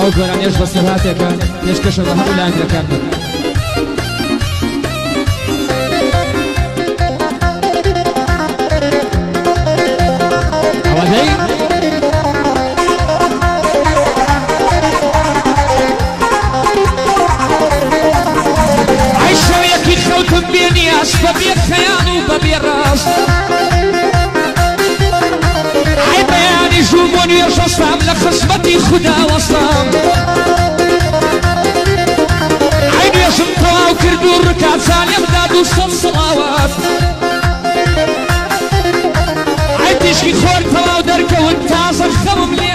ئەو گۆرانێش بە سەراتێکە پێشکەشە بە هەوو لانگەکان بن. نوێژەستام لە خزمەتی خوددا وەستام ئەی نوێژم تەواو کرد و ڕکاتزانێمدا دووسەد سڵاوات ئەی تیشکی خۆر تەواو دەرکەون تازە خەمم لێ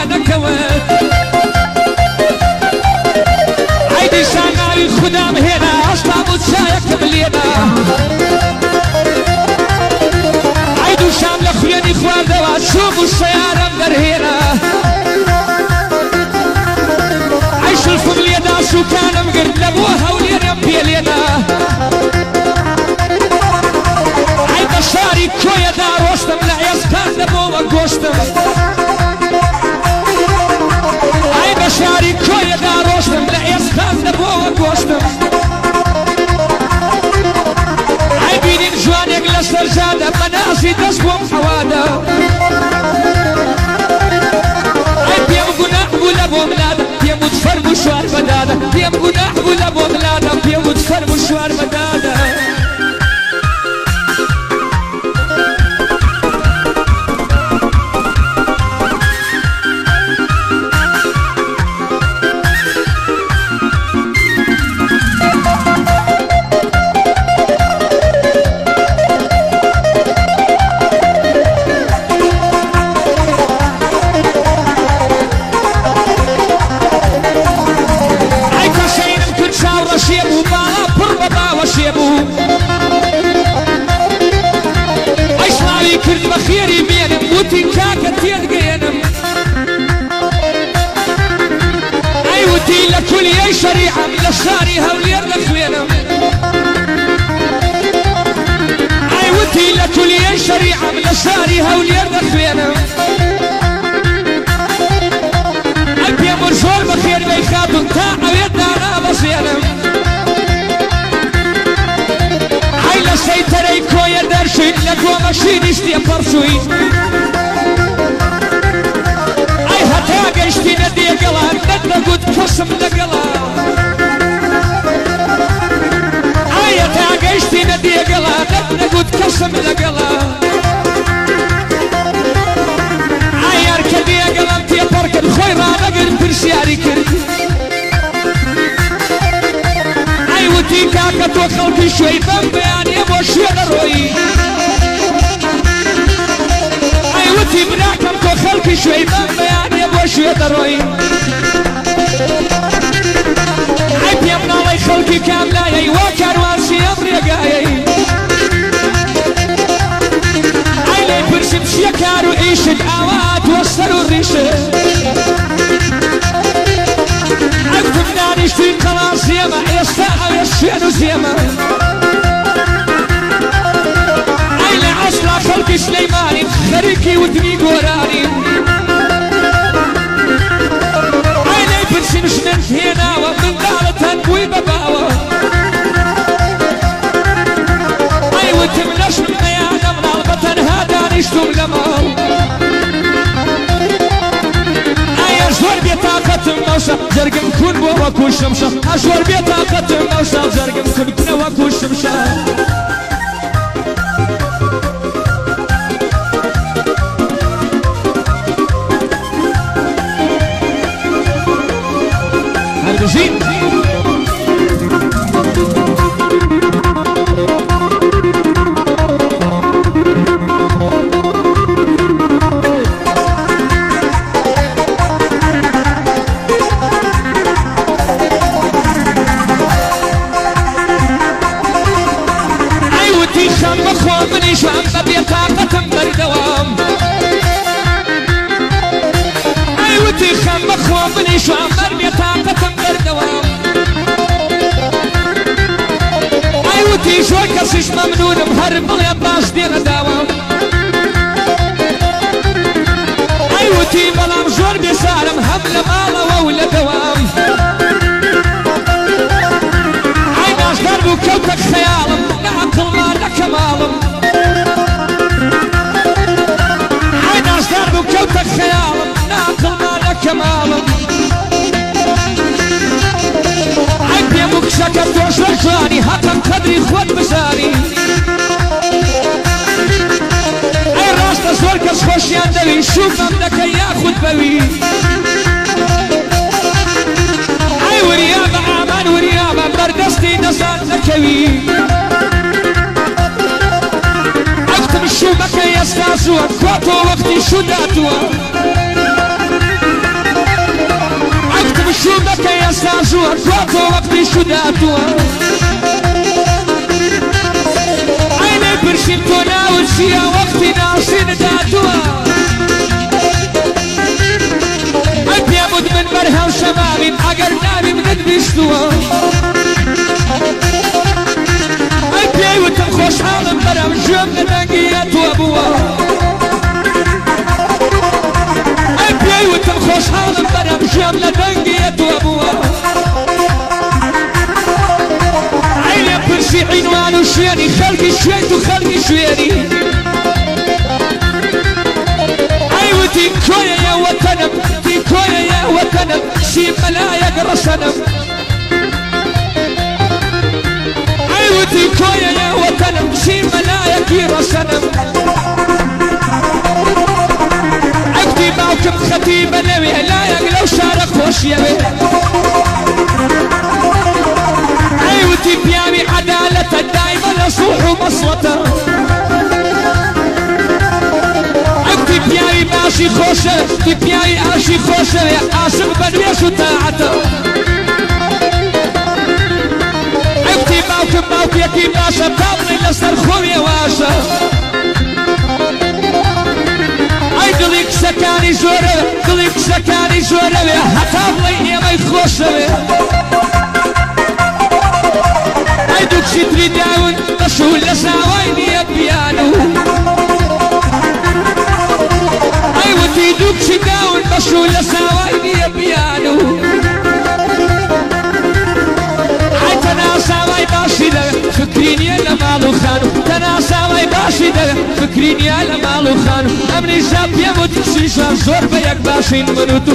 ئەی بە شوار بەدادە پێم گوناح بوو لە بۆ ملادە پێم وت بە باوە شێبوو ئەی سڵاوی کرد بە خێری بێنم وتی کاکە تێنگەێنم ئەی وتی لە کولیەی شەریعەم دەرشوین لە گۆمەشی نیشتیە پەرچووین ئەی هەتا گەیشتینە دێگەڵان نەدەگوت کەسم لەگەڵا ئەی هەتا گەیشتینە دێگەڵان نەدەگوت کەسم لەگەڵا ئایار کە دێگەڵم تێپەڕ کرد خۆی ڕانەگرت پرسیاری کرد وتی کاکە تۆ خەڵکی شوێی بەم بەیانێ بۆ شوێ دەڕۆیی ئەی وتی براکەم تۆ خەڵکی شوێی بەم بەیانێ بۆ شوێ دەڕۆیی ئەی پێم ناڵی خەڵکی کاملایەی وا کاروانسی ئەم ڕێگایەی ئەی لێ پرسم چیە کار و وەسەر و ڕیشت ئەوتم دانیشتی قەڵار زێمە ئێستا ئەوێ شوێن و زێمە ئەی لە ئەسلا خەڵکی سلەیمانی خەریکی وتنی گۆرانی ئەی لێ پرسیم ژنن هێناوە منداڵەتەن بووی بەباوە ئەی وتم لەشم نەیانە مناڵ بە تەنها دانیشتوم لە ماڵ ئایا زۆر بێتاقەتم مەوسە جەرگم کون بۆ وەکو شمشە ئە زۆر بێتاقەتم مەوسە تيشان مخوام نيشان ببي طاقة بردوام أيوة تيشان مخوام نيشان ببي طاقة بردوام أيوة تيشان كسيش ممنون مهرب لي باش دي غداوام أيوة تي بلام جور بسارم هم لمالا وولا دوام. عين أشدار بكوتك خير خۆت بزانی ئەی ڕاستە زۆر کەس خۆشیان دەوی شوکەم دەکەی یاخود بەوی ئەی وریا بە ئامان وریا بە بەردەستی دەسان نەکەوی ئەوتم شوبەکە ئێستا زووە کۆتۆ وەختی شوداتوە ئەوتم شوبەکە ئێستا زووە کۆتۆ شوداتوە ئەینێ پرسیم تۆ ناوت و خەڵکی شوێنی ئەی وتی کۆیە یا وەتەنم تی کۆیە یا وەتەنم شی باشی خۆشە تی پیاوی ئاشی خۆشەوێ عاشق بەنوێش و تاعەتە ئەکتی باوکم باوکێکی باشە تاڵی لەسەر خۆویە واشە ئەی دڵی کچەکانی زۆرە دڵی کچەکانی زۆرەوێ هەتا بڵی ئێمەی خۆشەوێ ئەی دوو کچی تری داون بەشول لە ساوای نییە بیان و ئەی و ئای تەناساوای باشی دەوێ فکری نییە لە ماڵ و خان و تەناساوای باشی دەوێ فکری نییە لە ماڵ و خان و ئەمنی شاب پێم وت کچیشان زۆر بە یەک باشین من و تو